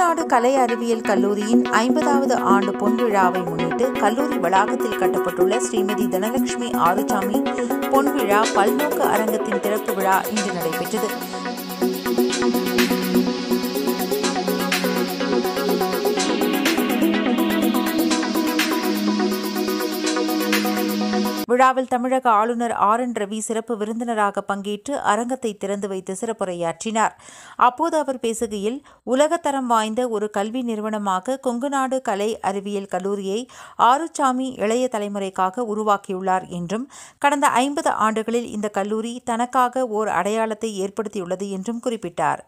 தமிழ்நாடு கலை அறிவியல் கல்லூரியின் ஐம்பதாவது ஆண்டு பொன்விழாவை முன்னிட்டு கல்லூரி வளாகத்தில் கட்டப்பட்டுள்ள ஸ்ரீமதி தனலட்சுமி ஆறுசாமி பொன்விழா பல்நோக்கு அரங்கத்தின் திறப்பு விழா இன்று நடைபெற்றது. விழாவில் தமிழக ஆளுநர் ஆர் என் ரவி சிறப்பு விருந்தினராக பங்கேற்று அரங்கத்தை திறந்து வைத்து சிறப்புரையாற்றினார். அப்போது அவர் பேசுகையில் உலகத்தரம் வாய்ந்த ஒரு கல்வி நிறுவனமாக கொங்குநாடு கலை அறிவியல் கல்லூரியை ஆறுசாமி இளைய தலைமுறைக்காக உருவாக்கியுள்ளார் என்றும் கடந்த ஐம்பது ஆண்டுகளில் இந்த கல்லூரி தனக்காக ஓர் அடையாளத்தை ஏற்படுத்தியுள்ளது என்றும் குறிப்பிட்டார்.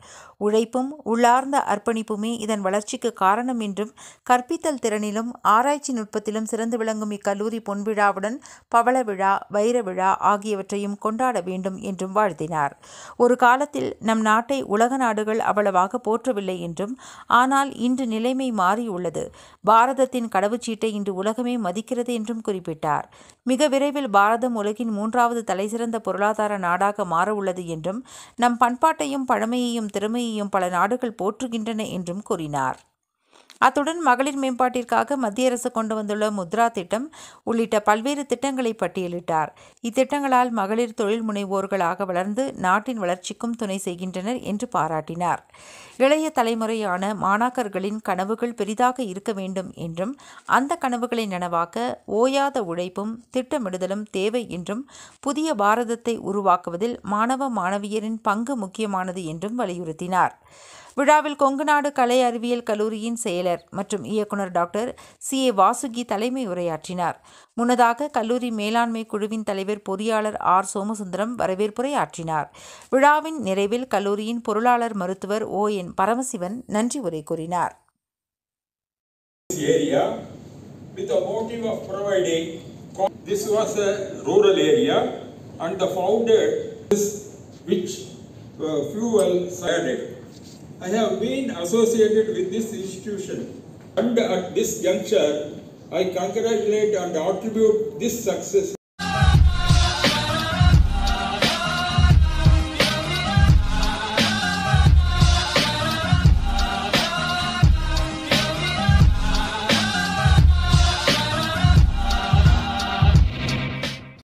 உழைப்பும் உள்ளார்ந்த அர்ப்பணிப்புமே இதன் வளர்ச்சிக்கு காரணம் என்றும் கற்பித்தல் திறனிலும் ஆராய்ச்சி நுட்பத்திலும் சிறந்து விளங்கும் இக்கல்லூரி பொன்விழாவுடன் பவள விழா வைர விழா ஆகியவற்றையும் கொண்டாட வேண்டும் என்றும் வாழ்த்தினார். ஒரு காலத்தில் நம் நாட்டை உலக நாடுகள் அவ்வளவாக போற்றவில்லை என்றும் ஆனால் இன்று நிலைமை மாறியுள்ளது. பாரதத்தின் கடவுச்சீட்டை இன்று உலகமே மதிக்கிறது என்றும் குறிப்பிட்டார். மிக விரைவில் பாரதம் உலகின் மூன்றாவது தலைசிறந்த பொருளாதார நாடாக மாறவுள்ளது என்றும் நம் பண்பாட்டையும் பழமையையும் திறமையையும் பல நாடுகள் போற்றுகின்றன என்றும் கூறினார். அத்துடன் மகளிர் மேம்பாட்டிற்காக மத்திய அரசு கொண்டு வந்துள்ள முத்ரா திட்டம் உள்ளிட்ட பல்வேறு திட்டங்களை பட்டியலிட்டார். இத்திட்டங்களால் மகளிர் தொழில் முனைவோர்களாக வளர்ந்து நாட்டின் வளர்ச்சிக்கும் துணை செய்கின்றனர் என்று பாராட்டினார். இளைய தலைமுறையான மாணாக்கர்களின் கனவுகள் பெரிதாக இருக்க வேண்டும் என்றும் அந்த கனவுகளை நனவாக்க ஓயாத உழைப்பும் திட்டமிடுதலும் தேவை என்றும் புதிய பாரதத்தை உருவாக்குவதில் மாணவ மாணவியரின் பங்கு முக்கியமானது என்றும் வலியுறுத்தினார். விழாவில் கொங்குநாடு கலை அறிவியல் கல்லூரியின் செயலர் மற்றும் இயக்குனர் டாக்டர் சி. ஏ. வாசுகி தலைமை உரையாற்றினார். முன்னதாக கல்லூரி மேலாண்மை குழுவின் தலைவர் பொறியாளர் ஆர். சோமசுந்தரம் வரவேற்புரை ஆற்றினார் விழாவின் நிறைவில் கல்லூரியின் பொருளாளர் மருத்துவர் ஓ. என். பரமசிவன் நன்றி உரை கூறினார். With the motive of providing. This was a rural area and the founder is which uh, fuel added. I have been associated with this institution. And at this juncture I congratulate and attribute this success